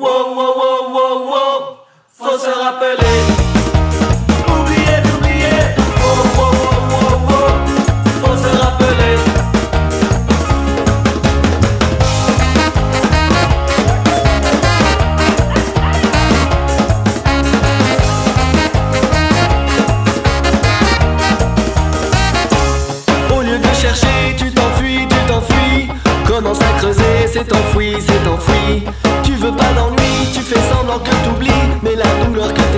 Wow, wow, wow, wow, wow, faut se rappeler. C'est enfoui, c'est enfoui. Tu veux pas d'ennui, tu fais semblant que t'oublies, mais la douleur que